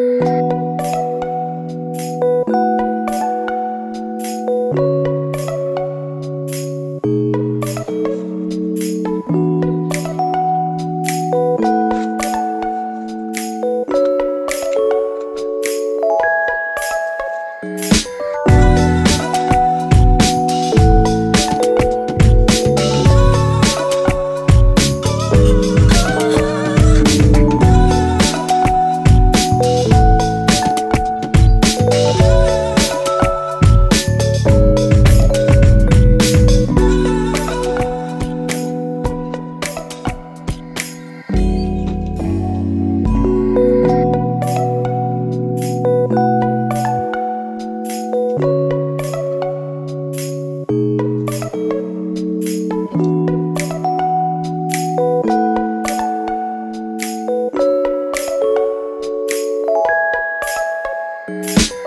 you you